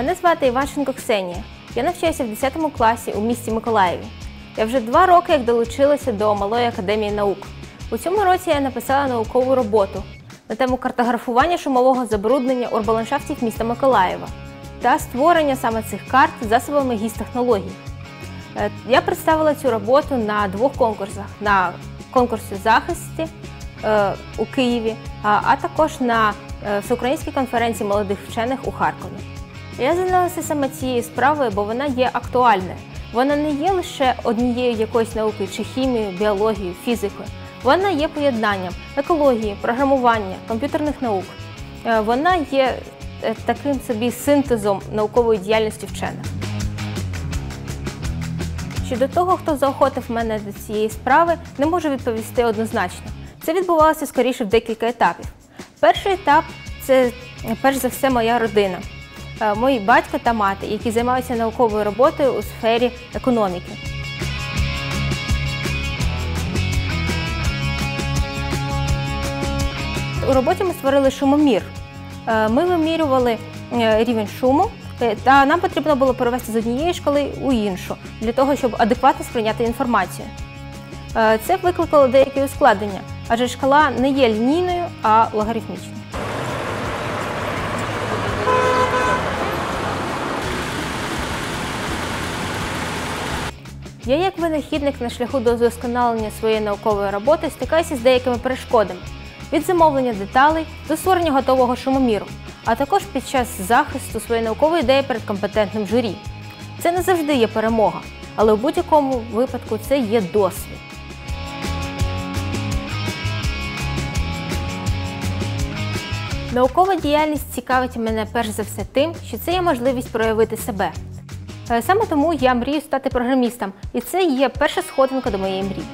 Мене звати Іванченко Ксенія. Я навчаюся в 10 класі у місті Миколаєві. Я вже два роки як долучилася до Малої академії наук. У цьому році я написала наукову роботу на тему картографування шумового забруднення урбаландшафтів міста Миколаєва та створення саме цих карт засобами гіс-технологій. Е, Я представила цю роботу на двох конкурсах: на конкурсі захисті е, у Києві, а, а також на е, всеукраїнській конференції молодих вчених у Харкові. Я зайнялася саме цією справою, бо вона є актуальною. Вона не є лише однією якоюсь наукою, чи хімією, біологією, фізикою. Вона є поєднанням екології, програмування, комп'ютерних наук. Е, Вона є е, таким собі синтезом наукової діяльності вчених. Щодо того, хто заохотив мене до цієї справи, не можу відповісти однозначно. Це відбувалося скоріше в декілька етапів. Перший етап це е, перш за все моя родина, мої батько та мати, які займаються науковою роботою у сфері економіки. У роботі ми створили шумомір. Е, Ми вимірювали е, рівень шуму, е, та нам потрібно було перевести з однієї шкали у іншу для того, щоб адекватно сприйняти інформацію. Е, Це викликало деякі ускладнення, адже шкала не є лінійною, а логарифмічною. Я, як винахідник на шляху до вдосконалення своєї наукової роботи, стикаюся з деякими перешкодами від замовлення деталей до створення готового шумоміру, а також під час захисту своєї наукової ідеї перед компетентним журі. Це не завжди є перемога, але у будь-якому випадку це є досвід. Наукова діяльність цікавить мене перш за все тим, що це є можливість проявити себе. Е, Саме тому я мрію стати програмістом, і це є перша сходинка до моєї мрії.